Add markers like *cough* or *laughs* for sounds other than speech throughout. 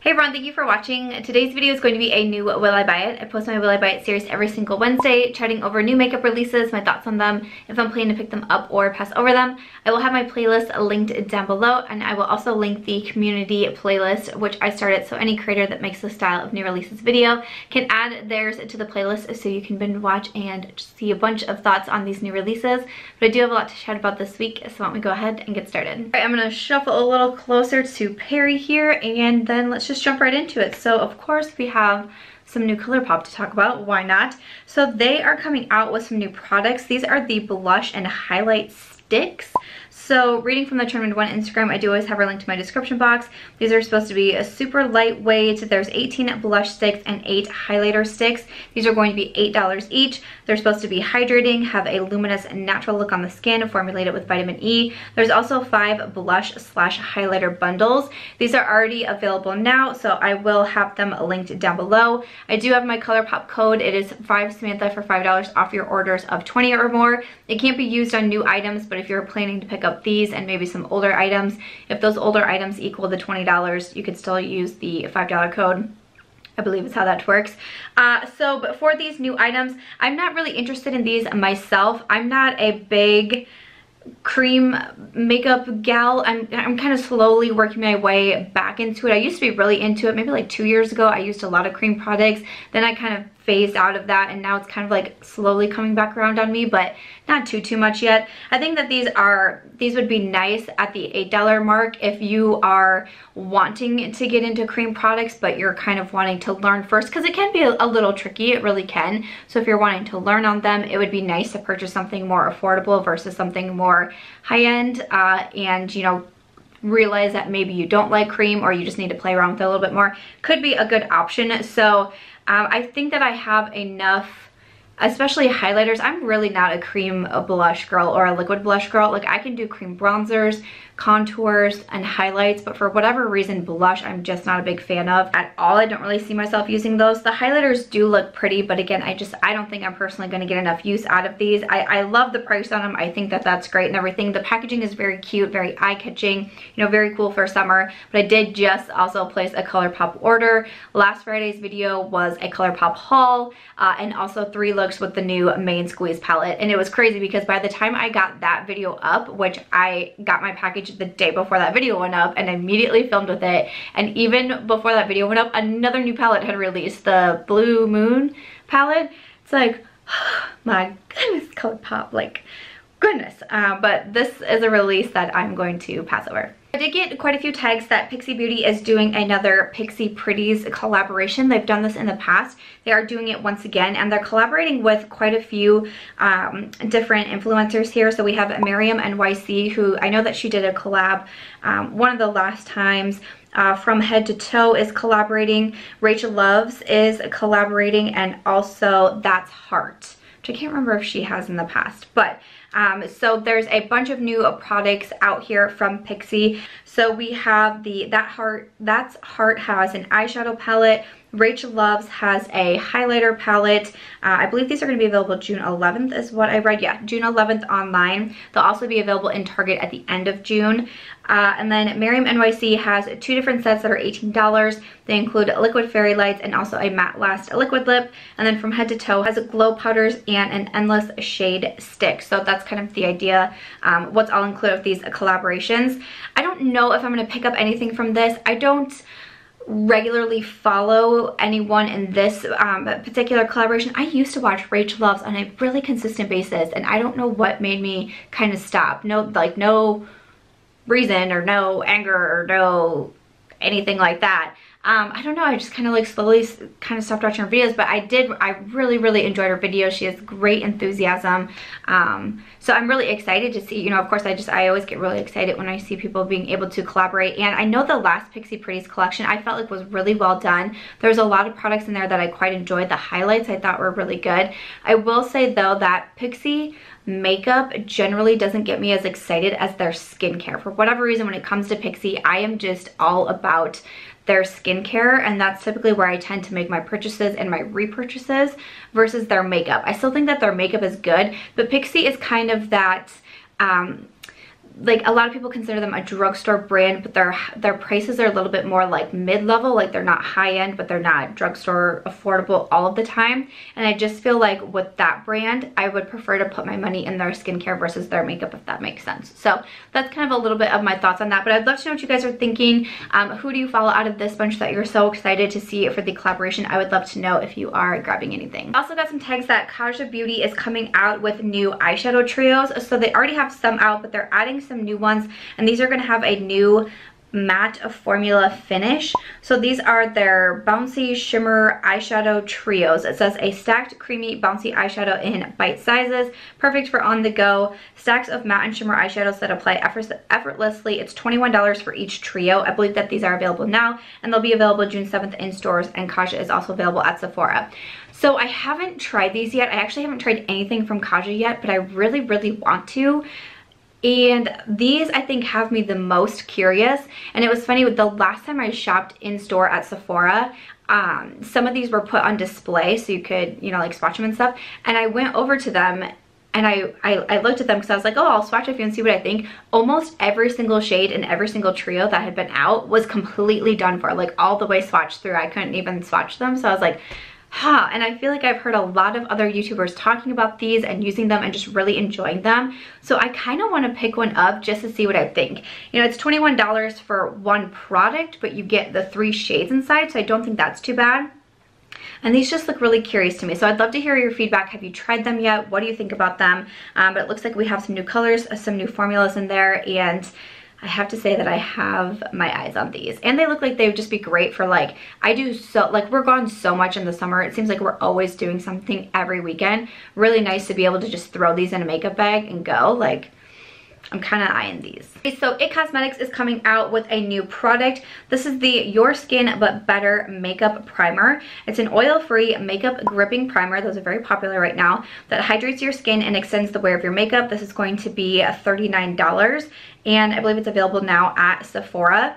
Hey everyone, thank you for watching. Today's video is going to be a new Will I Buy It. I post my Will I Buy It series every single Wednesday, chatting over new makeup releases, my thoughts on them, if I'm planning to pick them up or pass over them. I will have my playlist linked down below, and I will also link the community playlist, which I started so any creator that makes this style of new releases video can add theirs to the playlist so you can binge watch and see a bunch of thoughts on these new releases. But I do have a lot to chat about this week, so why don't we go ahead and get started. All right, I'm gonna shuffle a little closer to Perry here, and then let's just jump right into it. So of course we have some new ColourPop to talk about, why not? So they are coming out with some new products. These are the blush and highlight sticks. So reading from the Trend One Instagram, I do always have her link to my description box. These are supposed to be a super lightweight. There's 18 blush sticks and 8 highlighter sticks. These are going to be $8 each. They're supposed to be hydrating, have a luminous and natural look on the skin, formulated with vitamin E. There's also five blush slash highlighter bundles. These are already available now, so I will have them linked down below. I do have my ColourPop code. It is 5Samantha for $5 off your orders of 20 or more. It can't be used on new items, but if you're planning to pick up these and maybe some older items. If those older items equal the $20, you could still use the $5 code. I believe is how that works. Uh, so, but for these new items, I'm not really interested in these myself. I'm not a big cream makeup gal. I'm, I'm kind of slowly working my way back into it. I used to be really into it. Maybe like two years ago, I used a lot of cream products. Then I kind of phased out of that and now it's kind of like slowly coming back around on me, but not too, too much yet. I think that these are, these would be nice at the $8 mark if you are wanting to get into cream products, but you're kind of wanting to learn first because it can be a, little tricky, it really can. So if you're wanting to learn on them, it would be nice to purchase something more affordable versus something more high-end uh, and, you know, realize that maybe you don't like cream or you just need to play around with it a little bit more could be a good option so um, I think that I have enough especially highlighters. I'm really not a cream blush girl or a liquid blush girl. Like I can do cream bronzers, contours, and highlights, but for whatever reason, blush I'm just not a big fan of at all. I don't really see myself using those. The highlighters do look pretty, but again, I just, I don't think I'm personally gonna get enough use out of these. I, I love the price on them. I think that that's great and everything. The packaging is very cute, very eye-catching, you know, very cool for summer, but I did just also place a ColourPop order. Last Friday's video was a ColourPop haul uh, and also three looks with the new main squeeze palette. And it was crazy because by the time I got that video up, which I got my package the day before that video went up and immediately filmed with it. And even before that video went up, another new palette had released, the Blue Moon palette. It's like, *sighs* my goodness, ColourPop, like, goodness. Uh, but this is a release that I'm going to pass over. Did get quite a few tags that Pixi Beauty is doing another Pixi Pretties collaboration. They've done this in the past. They are doing it once again and they're collaborating with quite a few um, different influencers here. So we have Miriam NYC who I know that she did a collab um, one of the last times. Uh, From Head to Toe is collaborating. Rachel Loves is collaborating and also That's Heart which I can't remember if she has in the past. But um, so there's a bunch of new products out here from Pixi. So we have the That Heart, That's Heart has an eyeshadow palette. Rachel Loves has a highlighter palette. Uh, I believe these are going to be available June 11th is what I read. Yeah, June 11th online. They'll also be available in Target at the end of June. Uh, and then Miriam NYC has two different sets that are $18. They include liquid fairy lights and also a matte last liquid lip. And then from head to toe has glow powders and an endless shade stick. So that's kind of the idea, um, what's all included with these collaborations. I don't know if I'm going to pick up anything from this. I don't regularly follow anyone in this um, particular collaboration. I used to watch Rachel Loves on a really consistent basis and I don't know what made me kind of stop. No, like no reason or no anger or no anything like that. Um, I don't know, I just kind of like slowly kind of stopped watching her videos, but I did, I really, really enjoyed her videos. She has great enthusiasm. Um, so I'm really excited to see, you know, of course I just, I always get really excited when I see people being able to collaborate. And I know the last Pixi Pretties collection I felt like was really well done. There's a lot of products in there that I quite enjoyed. The highlights I thought were really good. I will say though that Pixi makeup generally doesn't get me as excited as their skincare. For whatever reason, when it comes to Pixi, I am just all about their skincare and that's typically where I tend to make my purchases and my repurchases versus their makeup. I still think that their makeup is good, but Pixi is kind of that um, like a lot of people consider them a drugstore brand, but their their prices are a little bit more like mid-level, like they're not high-end, but they're not drugstore affordable all of the time. And I just feel like with that brand, I would prefer to put my money in their skincare versus their makeup, if that makes sense. So that's kind of a little bit of my thoughts on that, but I'd love to know what you guys are thinking. Um, who do you follow out of this bunch that you're so excited to see for the collaboration? I would love to know if you are grabbing anything. Also got some tags that Kaja Beauty is coming out with new eyeshadow trios. So they already have some out, but they're adding some new ones. And these are going to have a new matte formula finish. So these are their Bouncy Shimmer Eyeshadow Trios. It says a stacked creamy bouncy eyeshadow in bite sizes, perfect for on the go. Stacks of matte and shimmer eyeshadows that apply effortlessly. It's $21 for each trio. I believe that these are available now and they'll be available June 7th in stores and Kaja is also available at Sephora. So I haven't tried these yet. I actually haven't tried anything from Kaja yet, but I really, really want to. And these I think have me the most curious. And it was funny, with the last time I shopped in store at Sephora, um, some of these were put on display so you could, you know, like swatch them and stuff. And I went over to them and I, I, I looked at them because I was like, oh, I'll swatch a few and see what I think. Almost every single shade and every single trio that had been out was completely done for, like all the way swatched through. I couldn't even swatch them. So I was like, huh and i feel like i've heard a lot of other youtubers talking about these and using them and just really enjoying them so i kind of want to pick one up just to see what i think you know it's 21 dollars for one product but you get the three shades inside so i don't think that's too bad and these just look really curious to me. So I'd love to hear your feedback. Have you tried them yet? What do you think about them? Um, but it looks like we have some new colors, some new formulas in there, and I have to say that I have my eyes on these. And they look like they would just be great for like I do so like we're gone so much in the summer. It seems like we're always doing something every weekend. Really nice to be able to just throw these in a makeup bag and go like I'm kind of eyeing these. Okay, so IT Cosmetics is coming out with a new product. This is the Your Skin But Better Makeup Primer. It's an oil-free makeup gripping primer. Those are very popular right now. That hydrates your skin and extends the wear of your makeup. This is going to be $39 and I believe it's available now at Sephora.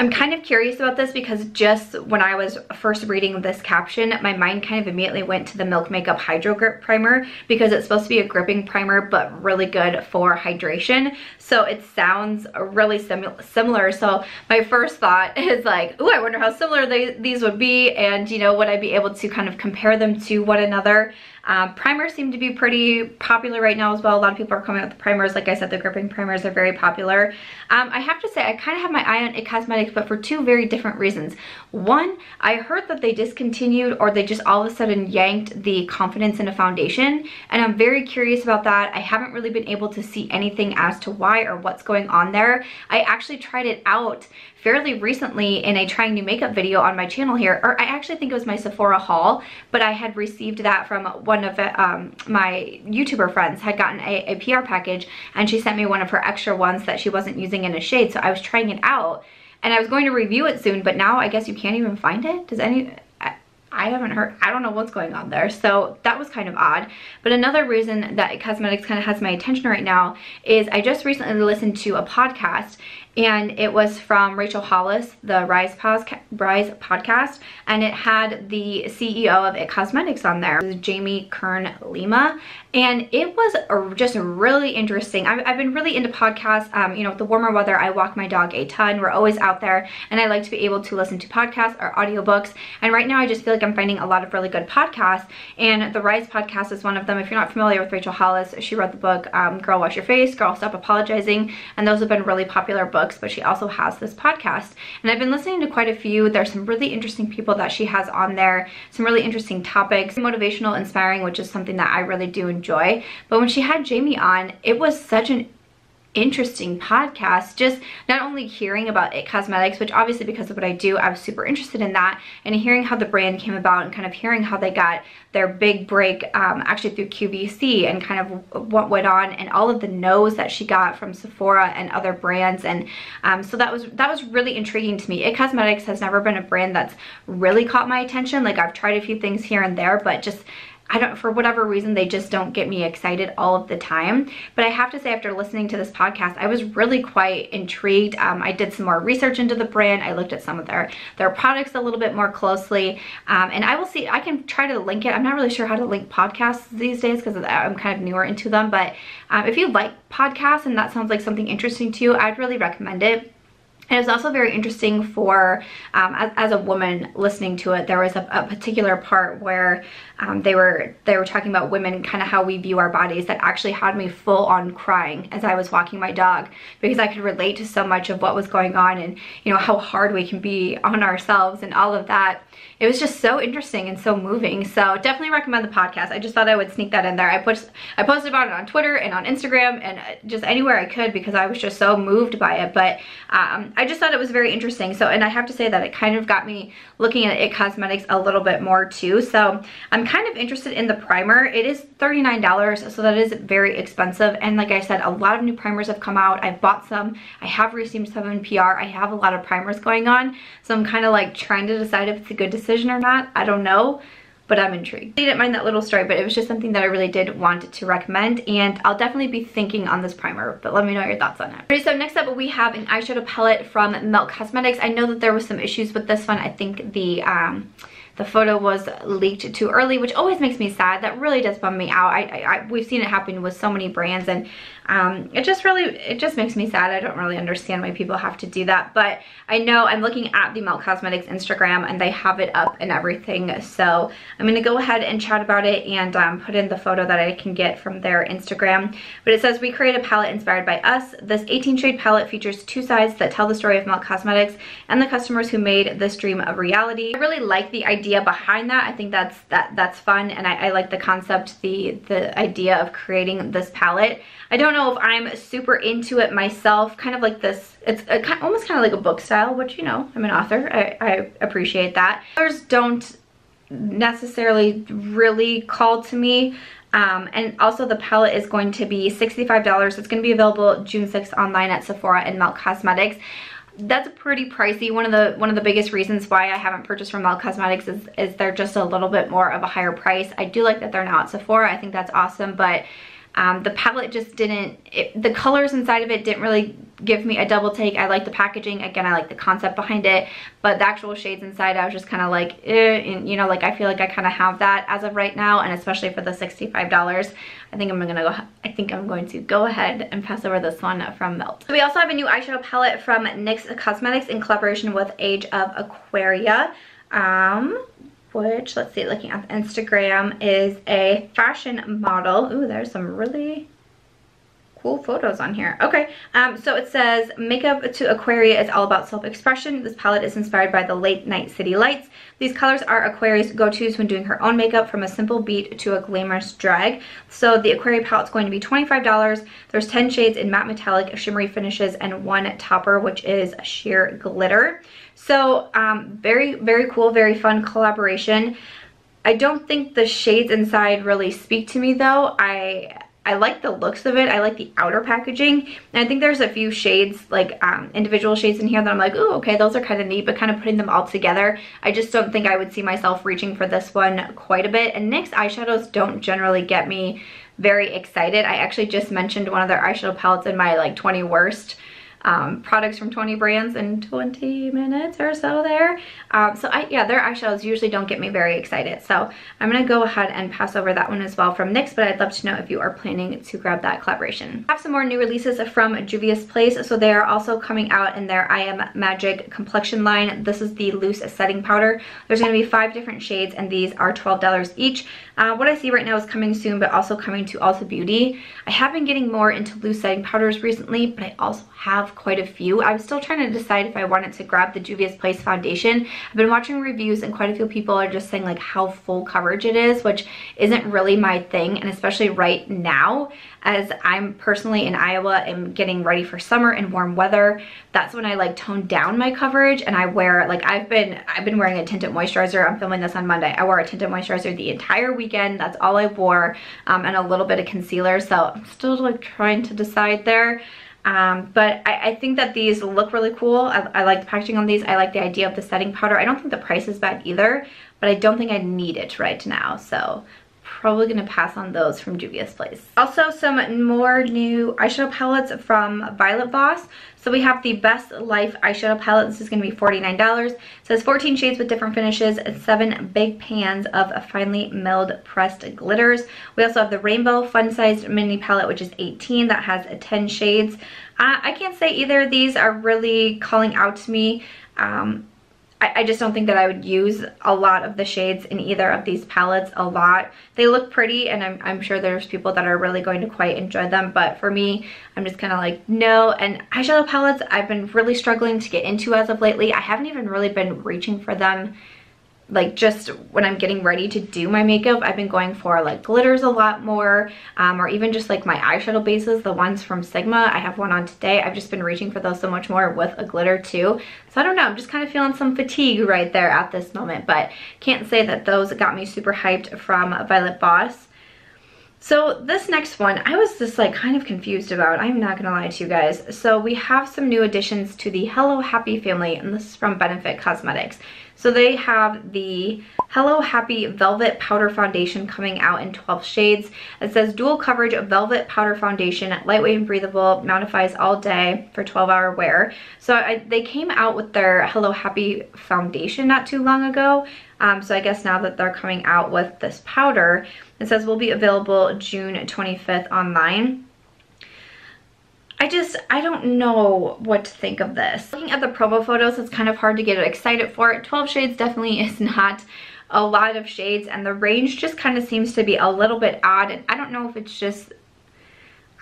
I'm kind of curious about this because just when I was first reading this caption, my mind kind of immediately went to the Milk Makeup Hydro Grip Primer because it's supposed to be a gripping primer, but really good for hydration. So it sounds really sim similar. So my first thought *laughs* is like, oh, I wonder how similar they, these would be. And, you know, would I be able to kind of compare them to one another? Um, primers seem to be pretty popular right now as well. A lot of people are coming out with primers. Like I said, the gripping primers are very popular. Um, I have to say, I kind of have my eye on IT Cosmetics, but for two very different reasons. One, I heard that they discontinued or they just all of a sudden yanked the Confidence in a Foundation, and I'm very curious about that. I haven't really been able to see anything as to why or what's going on there. I actually tried it out fairly recently in a trying new makeup video on my channel here, or I actually think it was my Sephora haul, but I had received that from one of um, my YouTuber friends, had gotten a, a PR package, and she sent me one of her extra ones that she wasn't using in a shade, so I was trying it out, and I was going to review it soon, but now I guess you can't even find it? Does any... I haven't heard, I don't know what's going on there. So that was kind of odd. But another reason that Cosmetics kind of has my attention right now is I just recently listened to a podcast and it was from Rachel Hollis, the Rise, Rise podcast, and it had the CEO of IT Cosmetics on there, Jamie Kern Lima, and it was just really interesting. I've, I've been really into podcasts. Um, you know, with the warmer weather, I walk my dog a ton. We're always out there, and I like to be able to listen to podcasts or audiobooks. And right now, I just feel like I'm finding a lot of really good podcasts, and the Rise podcast is one of them. If you're not familiar with Rachel Hollis, she wrote the book um, Girl Wash Your Face, Girl Stop Apologizing, and those have been really popular books books, but she also has this podcast. And I've been listening to quite a few. There's some really interesting people that she has on there, some really interesting topics, motivational, inspiring, which is something that I really do enjoy. But when she had Jamie on, it was such an interesting podcast just not only hearing about it cosmetics which obviously because of what i do i was super interested in that and hearing how the brand came about and kind of hearing how they got their big break um, actually through qvc and kind of what went on and all of the no's that she got from sephora and other brands. And um, so that was that was really intriguing to me. It cosmetics has never been a brand that's really caught my attention. Like i've tried a few things here and there but just I don't, for whatever reason, they just don't get me excited all of the time. But I have to say, after listening to this podcast, I was really quite intrigued. Um, I did some more research into the brand. I looked at some of their, their products a little bit more closely. Um, and I will see, I can try to link it. I'm not really sure how to link podcasts these days because I'm kind of newer into them. But um, if you like podcasts and that sounds like something interesting to you, I'd really recommend it. And it was also very interesting for, um, as, as, a woman listening to it, there was a, a particular part where um, they were they were talking about women, kind of how we view our bodies that actually had me full on crying as I was walking my dog because I could relate to so much of what was going on and, you know, how hard we can be on ourselves and all of that it was just so interesting and so moving. So definitely recommend the podcast. I just thought I would sneak that in there. I put I posted about it on Twitter and on Instagram and just anywhere I could because I was just so moved by it. But um, I just thought it was very interesting. So and I have to say that it kind of got me looking at It Cosmetics a little bit more too. So I'm kind of interested in the primer. It is $39, so that is very expensive. And like I said, a lot of new primers have come out. I've bought some. I have received some in PR. I have a lot of primers going on. So I'm kind of like trying to decide if it's a good decision or not. I don't know but I'm intrigued. I didn't mind that little story, but it was just something that I really did want to recommend, and I'll definitely be thinking on this primer, but let me know your thoughts on it. Okay, so next up we have an eyeshadow palette from Melt Cosmetics. I know that there was some issues with this one. I think the, um, the photo was leaked too early, which always makes me sad. That really does bum me out. I, I, I we've seen it happen with so many brands, and um, it just really, it just makes me sad. I don't really understand why people have to do that. But I know I'm looking at the Melt Cosmetics Instagram and they have it up and everything. So I'm going to go ahead and chat about it and um, put in the photo that I can get from their Instagram. But it says, we create a palette inspired by us. This 18 shade palette features two sides that tell the story of Melt Cosmetics and the customers who made this dream a reality. I really like the idea behind that. I think that's that that's fun and I, I like the concept, the, the idea of creating this palette. I don't know if I'm super into it myself, kind of like this, it's a, almost kind of like a book style, which, you know, I'm an author, I, I appreciate that. Others don't necessarily really call to me. Um, and also the palette is going to be $65. It's going to be available June 6th online at Sephora and Melt Cosmetics that's pretty pricey. One of the one of the biggest reasons why I haven't purchased from Melt Cosmetics is, is they're just a little bit more of a higher price. I do like that they're now at Sephora. I think that's awesome, but um, the palette just didn't, it, the colors inside of it didn't really give me a double take. I like the packaging. Again, I like the concept behind it, but the actual shades inside, I was just kind of like, eh, and, you know, like I feel like I kind of have that as of right now, and especially for the $65, I think I'm gonna go, I think I'm going to go ahead and pass over this one from Melt. So we also have a new eyeshadow palette from NYX Cosmetics in collaboration with Age of Aquaria. Um, which, let's see, looking at Instagram, is a fashion model. Ooh, there's some really cool photos on here. Okay, um, so it says, Makeup to Aquaria is all about self-expression. This palette is inspired by the late night city lights. These colors are Aquaria's go-tos when doing her own makeup from a simple beat to a glamorous drag. So the Aquaria palette is going to be $25. There's 10 shades in matte metallic, shimmery finishes, and one topper, which is sheer glitter. So um, very, very cool, very fun collaboration. I don't think the shades inside really speak to me though. I I like the looks of it. I like the outer packaging. And I think there's a few shades, like um, individual shades in here that I'm like, oh, okay, those are kind of neat, but kind of putting them all together, I just don't think I would see myself reaching for this one quite a bit. And NYX eyeshadows don't generally get me very excited. I actually just mentioned one of their eyeshadow palettes in my like 20 worst um, products from 20 brands in 20 minutes or so there. Um, so I, yeah, their eyeshadows usually don't get me very excited. So I'm gonna go ahead and pass over that one as well from NYX, but I'd love to know if you are planning to grab that collaboration. I have some more new releases from Juvia's Place. So they are also coming out in their I Am Magic complexion line. This is the loose setting powder. There's gonna be five different shades and these are $12 each. Uh, what I see right now is coming soon, but also coming to Ulta Beauty. I have been getting more into loose setting powders recently, but I also have quite a few. I was still trying to decide if I wanted to grab the Juvia's Place foundation. I've been watching reviews and quite a few people are just saying like how full coverage it is, which isn't really my thing. And especially right now, as I'm personally in Iowa and getting ready for summer and warm weather, that's when I like tone down my coverage and I wear like I've been I've been wearing a tinted moisturizer. I'm filming this on Monday. I wore a tinted moisturizer the entire weekend. That's all I wore um, and a little bit of concealer. So I'm still like trying to decide there. Um, but I, I, think that these look really cool. I, I, like the packaging on these. I like the idea of the setting powder. I don't think the price is bad either, but I don't think I need it right now. So probably gonna pass on those from Juvia's Place. Also some more new eyeshadow palettes from Violet Voss. So we have the Best Life eyeshadow palette. This is to be $49. It says 14 shades with different finishes and 7 big pans of finely milled pressed glitters. We also have the Rainbow Fun Sized Mini Palette, which is 18. That has 10 shades. Uh, I can't say either of these are really calling out to me. Um, I, I, just don't think that I would use a lot of the shades in either of these palettes a lot. They look pretty and I'm, I'm sure there's people that are really going to quite enjoy them. But for me, I'm just kind of like, no. And eyeshadow palettes, I've been really struggling to get into as of lately. I haven't even really been reaching for them like just when I'm getting ready to do my makeup, I've been going for like glitters a lot more um, or even just like my eyeshadow bases, the ones from Sigma. I have one on today. I've just been reaching for those so much more with a glitter too. So I don't know, I'm just kind of feeling some fatigue right there at this moment, but can't say that those got me super hyped from Violet Voss. So this next one, I was just like kind of confused about. I'm not gonna lie to you guys. So we have some new additions to the Hello Happy family, and this is from Benefit Cosmetics. So they have the Hello Happy Velvet Powder Foundation coming out in 12 shades. It says dual coverage velvet powder foundation, lightweight and breathable, mattifies all day for 12 hour wear. So I, they came out with their Hello Happy foundation not too long ago. Um, so I guess now that they're coming out with this powder, it says will be available June 25th online. I just, I don't know what to think of this. Looking at the promo photos, it's kind of hard to get excited for it. 12 shades definitely is *laughs* not a lot of shades and the range just kind of seems to be a little bit odd and I don't know if it's just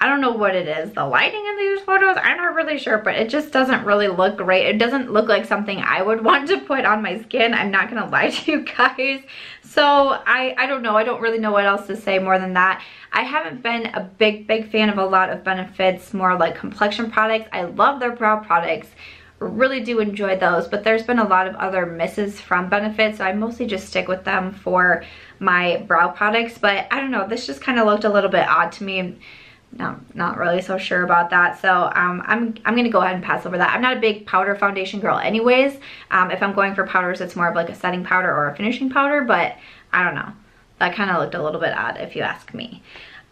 I don't know what it is. The lighting in these photos, I'm not really sure, but it just doesn't really look great. It doesn't look like something I would *laughs* want to put on my skin. I'm not gonna lie to you guys. So I, I don't know. I don't really know what else to say more than that. I haven't been a big, big fan of a lot of Benefits, more like complexion products. I love their brow products really do enjoy those but there's been a lot of other misses from benefits so i mostly just stick with them for my brow products but i don't know this just kind of looked a little bit odd to me no, not really so sure about that. So um, I'm, I'm going to go ahead and pass over that. I'm not a big powder foundation girl anyways. Um, if I'm going for powders, it's more of like a setting powder or a finishing powder, but I don't know. That kind of looked a little bit odd if you ask me.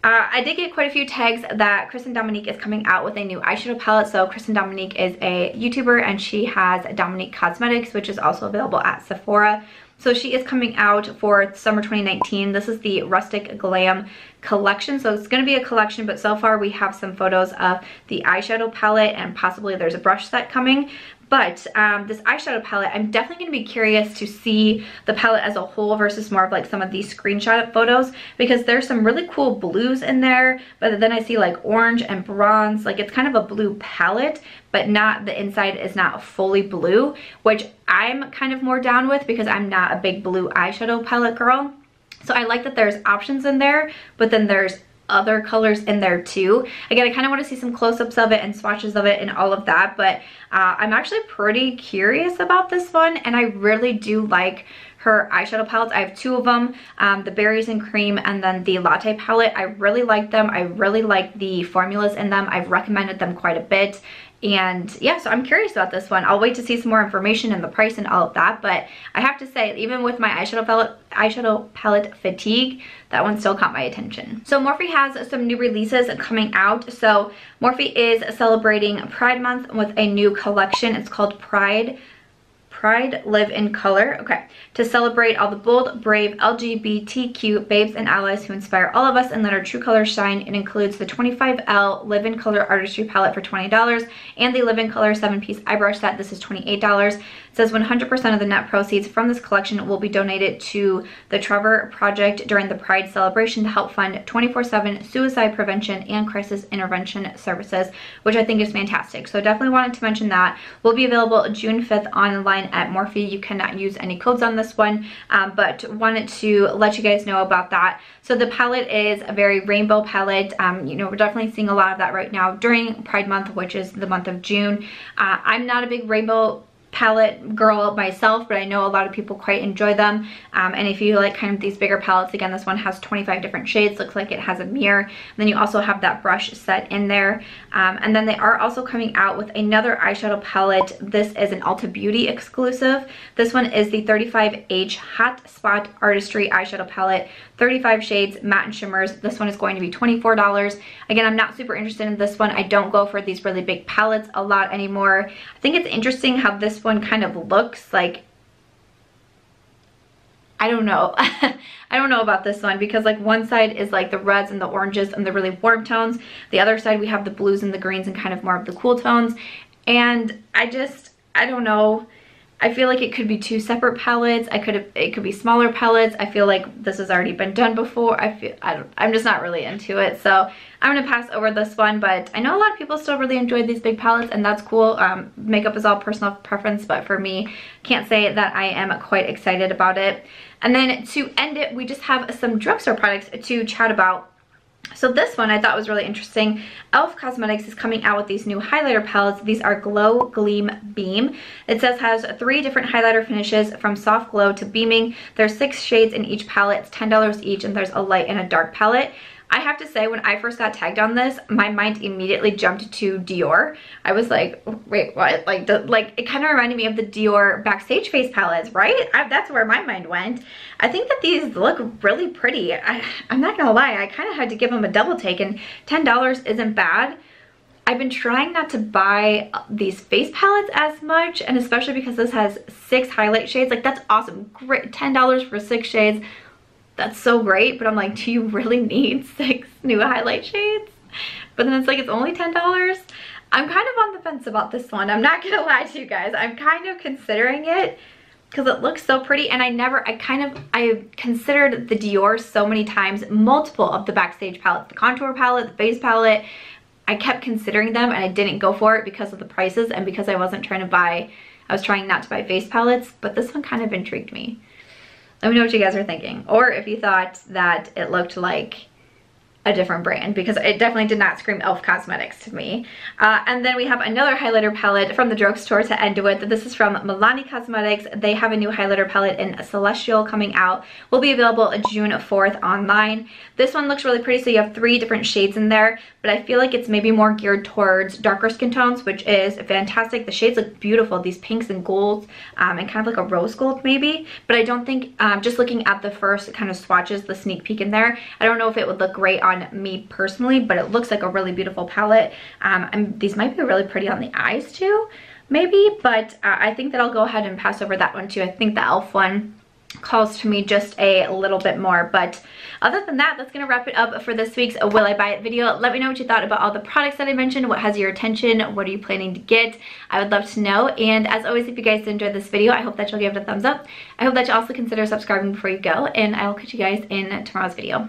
Uh, I did get quite a few tags that Kristen Dominique is coming out with a new eyeshadow palette. So Kristen Dominique is a YouTuber and she has Dominique Cosmetics, which is also available at Sephora. So she is coming out for summer 2019. This is the Rustic Glam collection. So it's going to be a collection, but so far we have some photos of the eyeshadow palette and possibly there's a brush set coming. But um, this eyeshadow palette, I'm definitely going to be curious to see the palette as a whole versus more of like some of these screenshot photos because there's some really cool blues in there. But then I see like orange and bronze, like it's kind of a blue palette, but not the inside is not fully blue, which I'm kind of more down with because I'm not a big blue eyeshadow palette girl. So I like that there's options in there, but then there's other colors in there too. Again, I kind of want to see some close-ups of it and swatches of it and all of that, but uh, I'm actually pretty curious about this one and I really do like her eyeshadow palettes. I have two of them, um, the Berries and Cream and then the Latte palette. I really like them. I really like the formulas in them. I've recommended them quite a bit. And yeah, so I'm curious about this one. I'll wait to see some more information and the price and all of that. But I have to say, even with my eyeshadow palette, eyeshadow palette fatigue, that one still caught my attention. So Morphe has some new releases coming out. So Morphe is celebrating Pride Month with a new collection. It's called Pride Pride Live in Color. Okay, to celebrate all the bold, brave LGBTQ babes and allies who inspire all of us and let our true colors shine. It includes the 25L Live in Color Artistry Palette for $20 and the Live in Color 7-piece eyebrush set. This is $28 says 100% of the net proceeds from this collection will be donated to the Trevor Project during the Pride celebration to help fund 24-7 suicide prevention and crisis intervention services, which I think is fantastic. So definitely wanted to mention that. Will be available June 5th online at Morphe. You cannot use any codes on this one, um, but wanted to let you guys know about that. So the palette is a very rainbow palette. Um, you know, we're definitely seeing a lot of that right now during Pride Month, which is the month of June. Uh, I'm not a big rainbow palette girl myself, but I know a lot of people quite enjoy them. Um, and if you like kind of these bigger palettes, again, this one has 25 different shades. Looks like it has a mirror. And then you also have that brush set in there. Um, and then they are also coming out with another eyeshadow palette. This is an Ulta Beauty exclusive. This one is the 35H Hot Spot Artistry eyeshadow palette. 35 shades, matte and shimmers. This one is going to be $24. Again, I'm not super interested in this one. I don't go for these really big palettes a lot anymore. I think it's interesting how this one kind of looks like I don't know. *laughs* I don't know about this one because like one side is like the reds and the oranges and the really warm tones. The other side we have the blues and the greens and kind of more of the cool tones. And I just, I don't know. I feel like it could be two separate palettes. I could have, it could be smaller palettes. I feel like this has already been done before. I feel, I don't, I'm just not really into it. So I'm gonna pass over this one, but I know a lot of people still really enjoy these big palettes and that's cool. Um, makeup is all personal preference, but for me, can't say that I am quite excited about it. And then to end it, we just have some drugstore products to chat about. So this one I thought was really interesting. e.l.f. Cosmetics is coming out with these new highlighter palettes. These are Glow Gleam Beam. It says has three different highlighter finishes from soft glow to beaming. There's six shades in each palette. It's $10 each and there's a light and a dark palette. I have to say, when I first got tagged on this, my mind immediately jumped to Dior. I was like, wait, what? Like, the, like it kind of reminded me of the Dior Backstage Face palettes, right? I, that's where my mind went. I think that these look really pretty. I, I'm not gonna lie, I kind of had to give them a double take, and $10 isn't bad. I've been trying not to buy uh, these face palettes as much, and especially because this has six highlight shades. Like, that's awesome. Great, $10 for six shades that's so great, but I'm like, do you really need *laughs* six new highlight shades? But then it's like, it's only $10. I'm kind of on the fence about this one. I'm not *laughs* gonna lie to you guys. I'm kind of considering it because it looks so pretty and I never, I kind of, I considered the Dior so many times, multiple of the Backstage palettes, the contour palette, the face palette. I kept considering them and I didn't go for it because of the prices and because I wasn't trying to buy, I was trying not to buy face palettes, but this one kind of intrigued me. Let me know what you guys are thinking. Or if you thought that it looked like a different brand because it definitely did not scream e.l.f. Cosmetics to me. Uh, and then we have another highlighter palette from the drugstore to end with. This is from Milani Cosmetics. They have a new highlighter palette in Celestial coming out. Will be available June 4th online. This one looks really pretty, so you have three different shades in there, but I feel like it's maybe more geared towards darker skin tones, which is fantastic. The shades look beautiful, these pinks and golds, um, and kind of like a rose gold maybe, but I don't think, um, just looking at the first kind of swatches, the sneak peek in there, I don't know if it would look great on on me personally, but it looks like a really beautiful palette. Um, these might be really pretty on the eyes too, maybe, but uh, I think that I'll go ahead and pass over that one too. I think the e.l.f. one calls to me just a little bit more but other than that that's gonna wrap it up for this week's will i buy it video let me know what you thought about all the products that i mentioned what has your attention what are you planning to get i would love to know and as always if you guys enjoyed this video i hope that you'll give it a thumbs up i hope that you also consider subscribing before you go and i will catch you guys in tomorrow's video